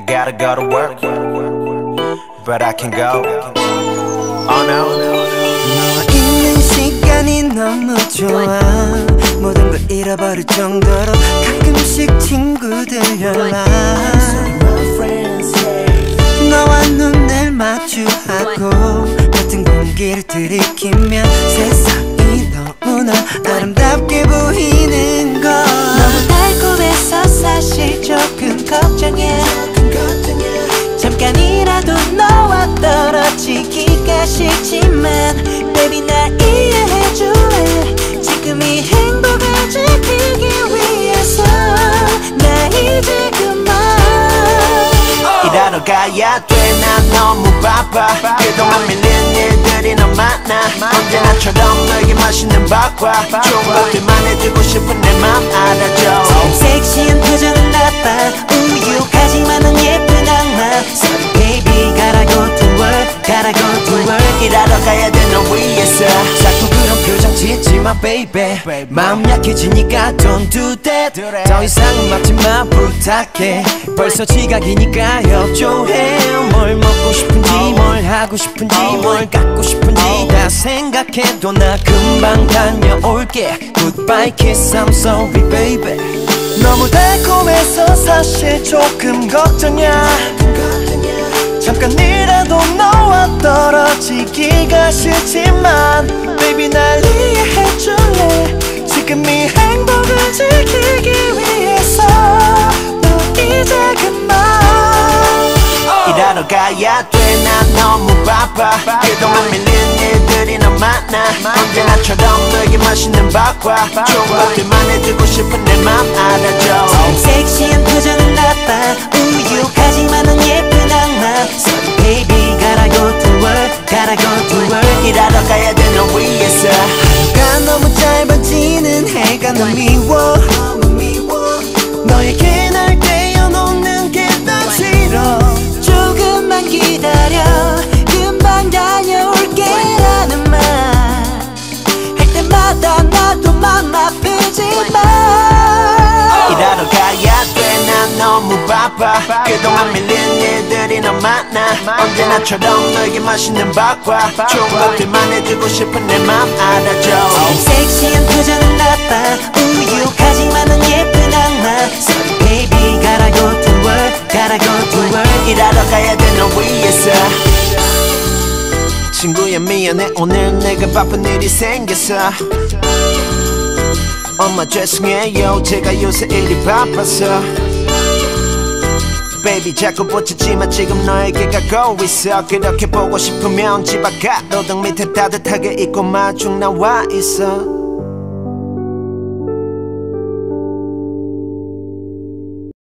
gotta go to work But I can go. Oh no. 너와 있는 시간이 너무 좋아. 모든 걸 잃어버릴 정도로 가끔씩 친구들 연락. 너와 눈을 마주하고 같은 공기를 들이키면 세상이 너무나 아름답게 보이 싫지만 Baby 날 이해해줄래? 지금 이 행복을 지키기 위해서. 나 이제 그만. 일하러 가야 돼난 너무 바빠. 그동안 밀린 일들이 너무 많아. 언제나처럼 너에게 맛있는 밥과 좋은 것들만 해주고 싶은 내 맘 가야 돼 너 위해서 자꾸 그런 표정 짓지 마 baby. 마음 약해지니까 don't do that. 더 이상은 막지 마 부탁해. 벌써 지각이니까 협조해. 뭘 먹고 싶은지 뭘 하고 싶은지 뭘 갖고 싶은지 다 생각해도 나 금방 다녀올게. Goodbye kiss I'm sorry baby. 너무 달콤해서 사실 조금 걱정이야. 잠깐이라도 너 와 떨어지기가 싫지만 Baby 날 이해해줄래? 지금 이 행복을 지키기 위해서 너 이제 그만. 일하러 가야 돼. 난 너무 바빠. 그동안 밀린 일들이 너무 많아. 언제나처럼 너에게 맛있는 밥과. 좋은 것들만 해주고 싶은 내 맘 알아줘. 섹시한 표정 work 일하러 가야 돼너 위해서. 하루가 너무 짧아지는 해가 너무 미워 그동안 밀린 일들이 너무 많아. 언제나처럼 너에게 맛있는 밥과 좋은 것들만 해주고 싶은 내 맘 알아줘. 섹시한 표정은 나빠. 우유하지만 넌 예쁜 악마. Sorry baby gotta go to work gotta go to work. 일하러 가야 돼너 위해서. 친구야 미안해. 오늘 내가 바쁜 일이 생겼어. 엄마 죄송해요. 제가 요새 일이 바빠서 Baby 자꾸 붙이지마 지금 너에게 가고 있어. 그렇게 보고 싶으면 집앞 가로등 밑에 따뜻하게 입고 마중 나와 있어